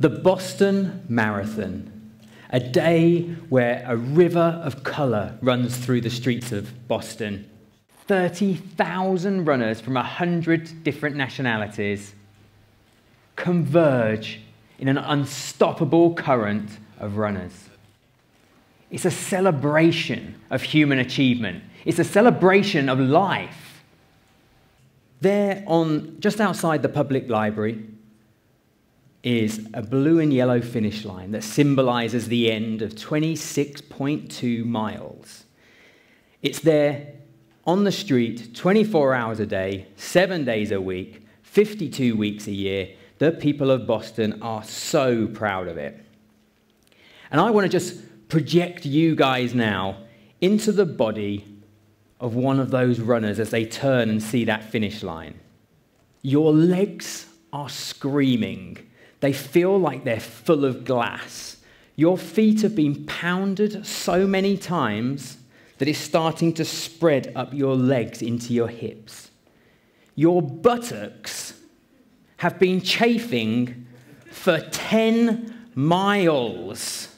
The Boston Marathon, a day where a river of colour runs through the streets of Boston. 30,000 runners from 100 different nationalities converge in an unstoppable current of runners. It's a celebration of human achievement. It's a celebration of life. There, on just outside the public library, is a blue and yellow finish line that symbolizes the end of 26.2 miles. It's there on the street 24 hours a day, seven days a week, 52 weeks a year. The people of Boston are so proud of it. And I want to just project you guys now into the body of one of those runners as they turn and see that finish line. Your legs are screaming. They feel like they're full of glass. Your feet have been pounded so many times that it's starting to spread up your legs into your hips. Your buttocks have been chafing for 10 miles.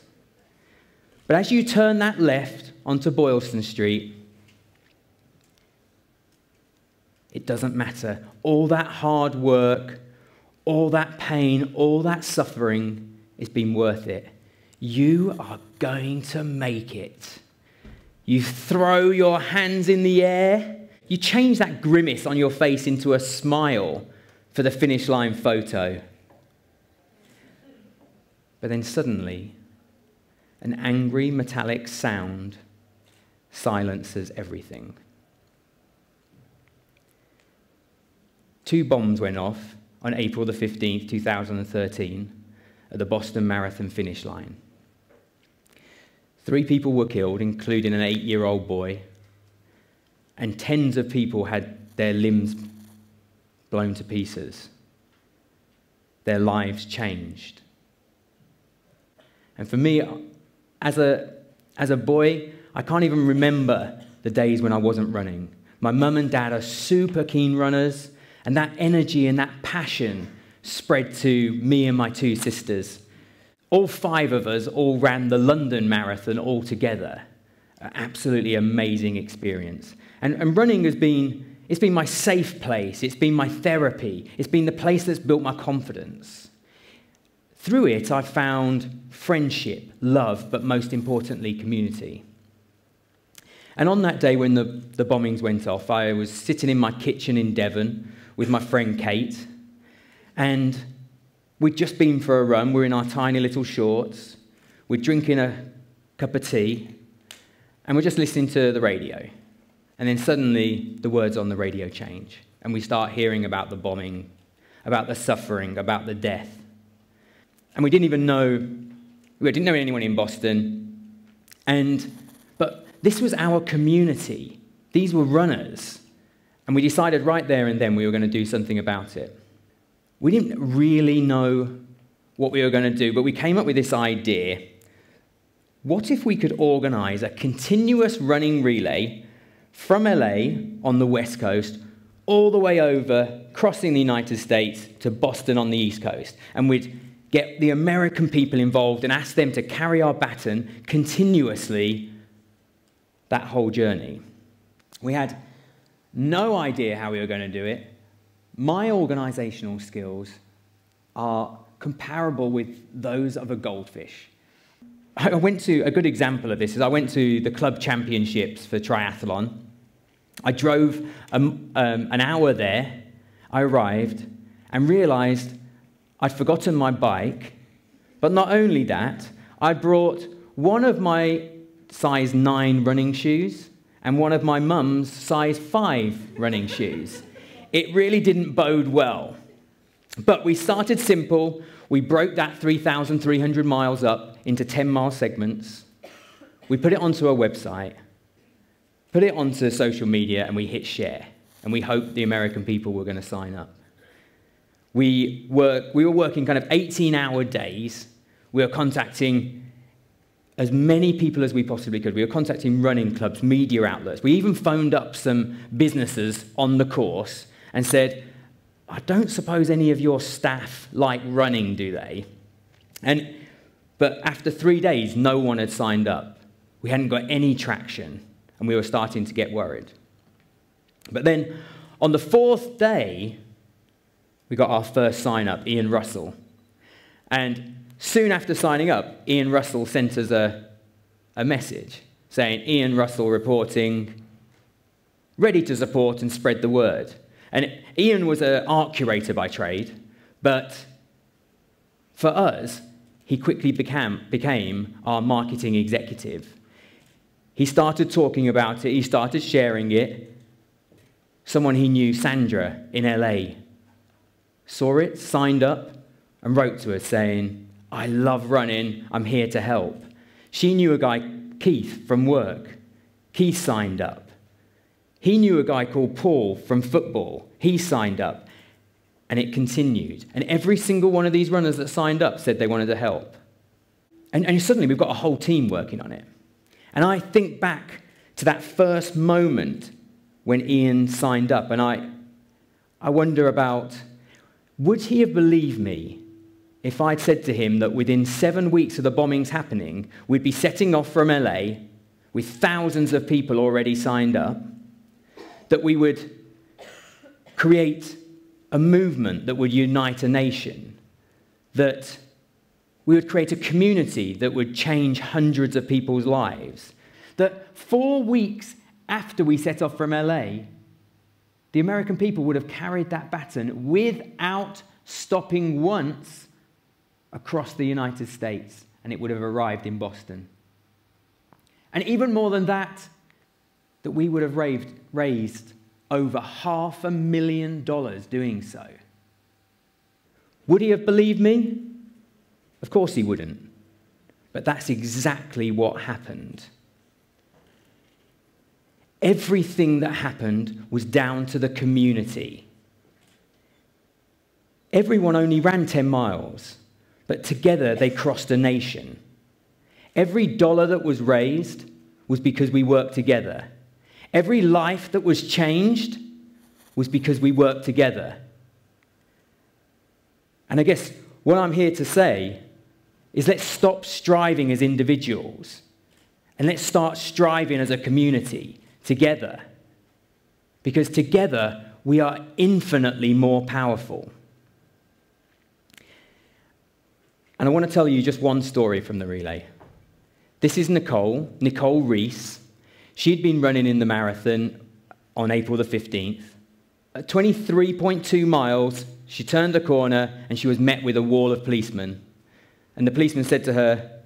But as you turn that left onto Boylston Street, it doesn't matter. All that hard work, all that pain, all that suffering has been worth it. You are going to make it. You throw your hands in the air. You change that grimace on your face into a smile for the finish line photo. But then suddenly, an angry metallic sound silences everything. Two bombs went off on April the 15th, 2013, at the Boston Marathon finish line. Three people were killed, including an eight year old boy, and tens of people had their limbs blown to pieces. Their lives changed. And for me, as a, as a boy, I can't even remember the days when I wasn't running. My mum and dad are super keen runners, and that energy and that passion spread to me and my two sisters. All five of us all ran the London Marathon all together. Absolutely amazing experience. And, and running has been, it's been my safe place. It's been my therapy. It's been the place that's built my confidence. Through it, I've found friendship, love, but most importantly, community. And on that day when the, the bombings went off, I was sitting in my kitchen in Devon with my friend Kate, and we'd just been for a run. We're in our tiny little shorts. We're drinking a cup of tea, and we're just listening to the radio. And then suddenly, the words on the radio change, and we start hearing about the bombing, about the suffering, about the death. And we didn't even know, we didn't know anyone in Boston. And, but this was our community. These were runners. And we decided right there and then we were going to do something about it. We didn't really know what we were going to do, but we came up with this idea. What if we could organize a continuous running relay from LA on the West Coast all the way over, crossing the United States to Boston on the East Coast? And we'd get the American people involved and ask them to carry our baton continuously that whole journey. We had no idea how we were going to do it. My organizational skills are comparable with those of a goldfish. I went to, a good example of this is I went to the club championships for triathlon. I drove um, um, an hour there. I arrived and realized I'd forgotten my bike. But not only that, I brought one of my size 9 running shoes and one of my mum's size 5 running shoes. It really didn't bode well. But we started simple. We broke that 3,300 miles up into 10 mile segments. We put it onto our website, put it onto social media, and we hit share. And we hoped the American people were going to sign up. We, work, we were working kind of 18 hour days. We were contacting as many people as we possibly could. We were contacting running clubs, media outlets. We even phoned up some businesses on the course and said, I don't suppose any of your staff like running, do they? And, but after three days, no one had signed up. We hadn't got any traction, and we were starting to get worried. But then on the fourth day, we got our first sign up, Ian Russell. And soon after signing up, Ian Russell sent us a, a message saying, Ian Russell reporting, ready to support and spread the word. And Ian was an art curator by trade, but for us, he quickly became, became our marketing executive. He started talking about it, he started sharing it. Someone he knew, Sandra, in LA, saw it, signed up, and wrote to us saying, I love running, I'm here to help. She knew a guy, Keith, from work. Keith signed up. He knew a guy called Paul from football. He signed up. And it continued. And every single one of these runners that signed up said they wanted to help. And, and suddenly we've got a whole team working on it. And I think back to that first moment when Ian signed up, and I, I wonder about would he have believed me if I'd said to him that within seven weeks of the bombings happening, we'd be setting off from LA with thousands of people already signed up, that we would create a movement that would unite a nation, that we would create a community that would change hundreds of people's lives, that four weeks after we set off from LA, the American people would have carried that baton without stopping once across the United States, and it would have arrived in Boston. And even more than that, that we would have raised over half a million dollars doing so. Would he have believed me? Of course he wouldn't. But that's exactly what happened. Everything that happened was down to the community. Everyone only ran 10 miles, but together they crossed a nation. Every dollar that was raised was because we worked together. Every life that was changed was because we worked together. And I guess what I'm here to say is let's stop striving as individuals and let's start striving as a community together. Because together we are infinitely more powerful. And I want to tell you just one story from the relay. This is Nicole, Nicole Reese. She'd been running in the marathon on April the 15th. At 23.2 miles, she turned the corner and she was met with a wall of policemen. And the policeman said to her,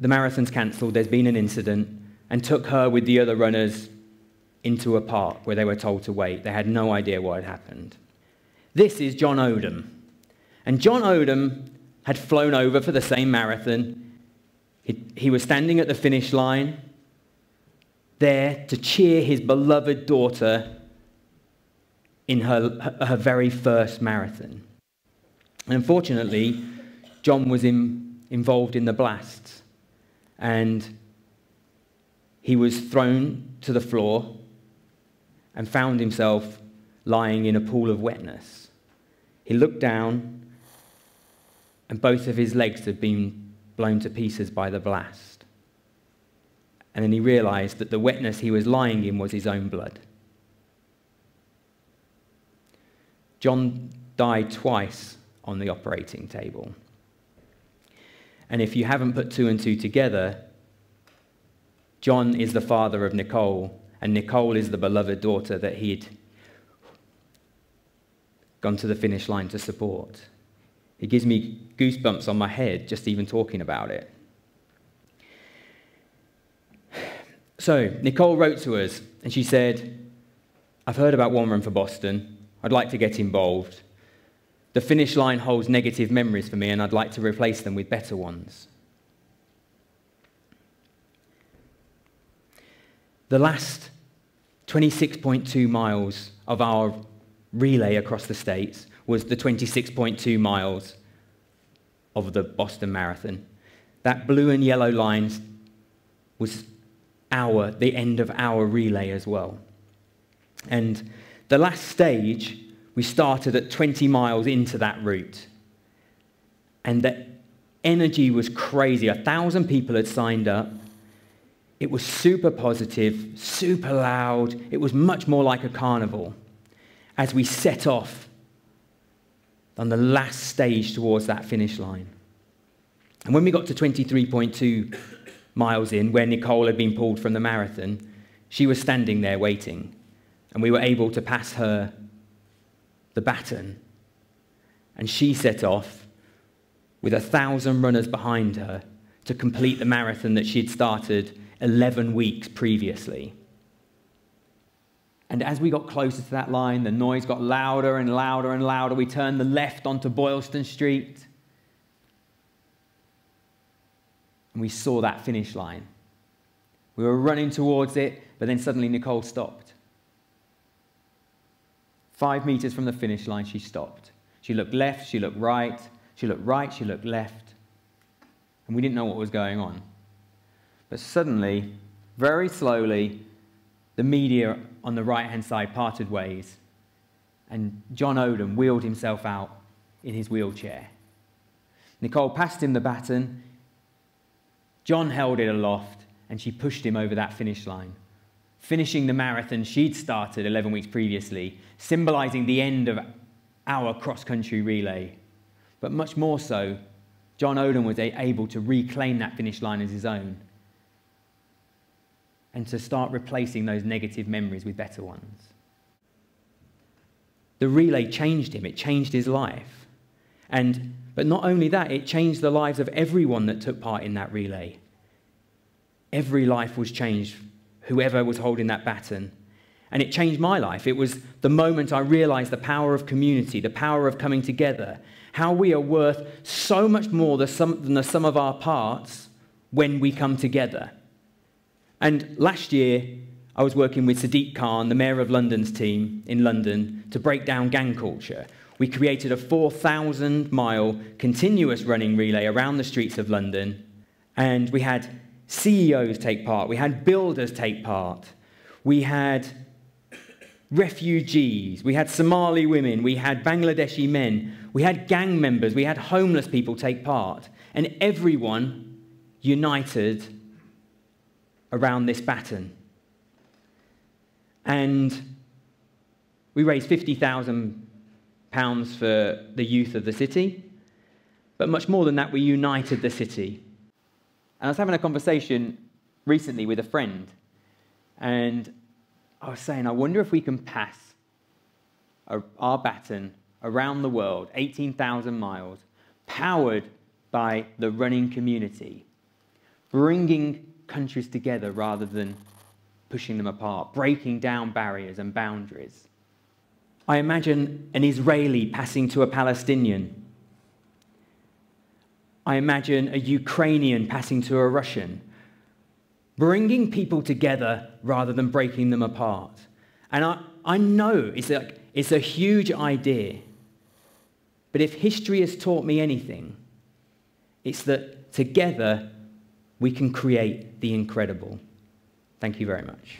The marathon's cancelled, there's been an incident and took her with the other runners into a park where they were told to wait. They had no idea what had happened. This is John Odom. And John Odom had flown over for the same marathon. He, he was standing at the finish line there to cheer his beloved daughter in her, her very first marathon. And unfortunately, John was in, involved in the blasts. And he was thrown to the floor and found himself lying in a pool of wetness. He looked down, and both of his legs had been blown to pieces by the blast. And then he realized that the wetness he was lying in was his own blood. John died twice on the operating table. And if you haven't put two and two together, John is the father of Nicole, and Nicole is the beloved daughter that he'd gone to the finish line to support. It gives me goosebumps on my head just even talking about it. So, Nicole wrote to us and she said, I've heard about One Run for Boston. I'd like to get involved. The finish line holds negative memories for me, and I'd like to replace them with better ones. The last 26.2 miles of our relay across the states was the 26.2 miles of the Boston Marathon. That blue and yellow lines was our, the end of our relay as well. And the last stage, we started at 20 miles into that route. And the energy was crazy. A thousand people had signed up. It was super positive, super loud. It was much more like a carnival as we set off on the last stage towards that finish line. And when we got to 23.2 miles in, where Nicole had been pulled from the marathon, she was standing there waiting. And we were able to pass her the baton. And she set off with a thousand runners behind her to complete the marathon that she'd started 11 weeks previously. And as we got closer to that line, the noise got louder and louder and louder. We turned the left onto Boylston Street. And we saw that finish line. We were running towards it, but then suddenly Nicole stopped. Five meters from the finish line, she stopped. She looked left, she looked right, she looked right, she looked left. And we didn't know what was going on. But suddenly, very slowly, the media on the right hand side parted ways, and John Odom wheeled himself out in his wheelchair. Nicole passed him the baton. John held it aloft, and she pushed him over that finish line, finishing the marathon she'd started 11 weeks previously, symbolizing the end of our cross country relay. But much more so, John Odom was able to reclaim that finish line as his own and to start replacing those negative memories with better ones. The relay changed him, it changed his life. And, but not only that, it changed the lives of everyone that took part in that relay. Every life was changed, whoever was holding that baton. And it changed my life. It was the moment I realized the power of community, the power of coming together, how we are worth so much more than the sum of our parts when we come together. And last year, I was working with Sadiq Khan, the Mayor of London's team in London, to break down gang culture. We created a 4,000 mile continuous running relay around the streets of London, and we had CEOs take part, we had builders take part, we had refugees, we had Somali women, we had Bangladeshi men, we had gang members, we had homeless people take part, and everyone united around this baton. And we raised £50,000 for the youth of the city. But much more than that, we united the city. And I was having a conversation recently with a friend, and I was saying, I wonder if we can pass our baton around the world, 18,000 miles, powered by the running community, bringing countries together rather than pushing them apart, breaking down barriers and boundaries. I imagine an Israeli passing to a Palestinian. I imagine a Ukrainian passing to a Russian, bringing people together rather than breaking them apart. And I, I know it's, like, it's a huge idea, but if history has taught me anything, it's that together we can create the incredible. Thank you very much.